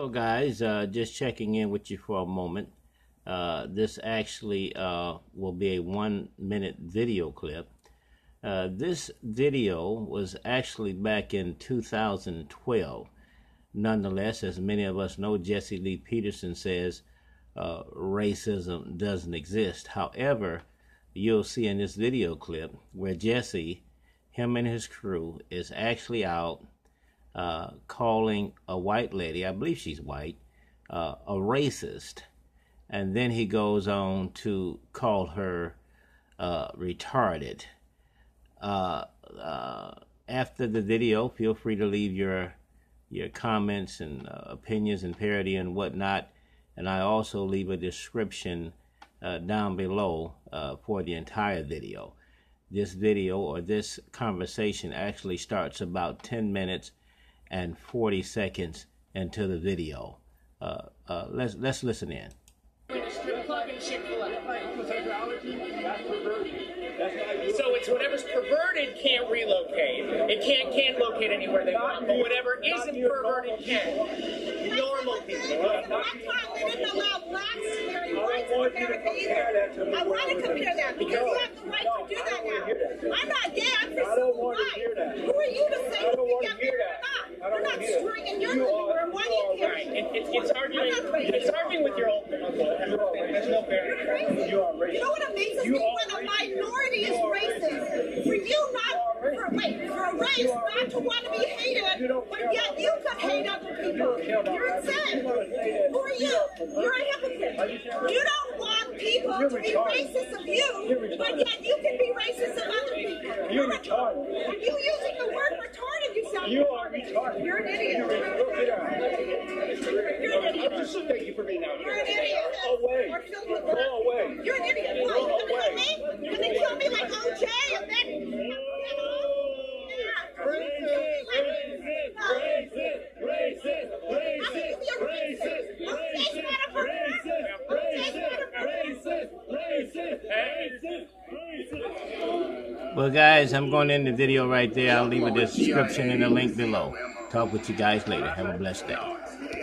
So guys, uh, just checking in with you for a moment. Uh, this actually uh, will be a one minute video clip. Uh, this video was actually back in 2012. Nonetheless, as many of us know, Jesse Lee Peterson says uh, racism doesn't exist. However, you'll see in this video clip where Jesse, him and his crew, is actually out uh, calling a white lady, I believe she's white, uh, a racist. And then he goes on to call her uh, retarded. Uh, uh, after the video, feel free to leave your your comments and uh, opinions and parody and whatnot. And I also leave a description down below for the entire video. This video or this conversation actually starts about 10 minutes and 40 seconds into the video. Uh, uh, let's let's listen in. So it's whatever's perverted can't relocate. It can't can't locate anywhere they want. But whatever isn't perverted can. Normal people. They didn't allow blacks here in whites in America either. I want to compare that because you have the right to do that now. I'm not gay. I'm for civil rights. Who are you to say who we get married or not? We're not stringing your living room. Why do you care? Right. It, it, it's arguing. It's arguing with your old uncle. There's no You're fairness. You are racist. You know what amazes You me? are When a racist. minority is racist. For you not, for, wait, for a race not to want to be hated, but yet you can hate other people. You're insane. Who are you? You're a hypocrite. You don't want people to be racist of you, but yet you can be racist of other people. You're a- retarded. Are you using the word retarded? You sound You are retarded. You're an idiot. You're retarded. Get out. You're an idiot. I'm just thank you for being out You're here. an idiot. Go away. We're filled with Go away. You're an idiot. Why? Kill me? You gonna kill me like OJ and then? Well, guys, I'm going to end the video right there. I'll leave a description in the link below. Talk with you guys later. Have a blessed day.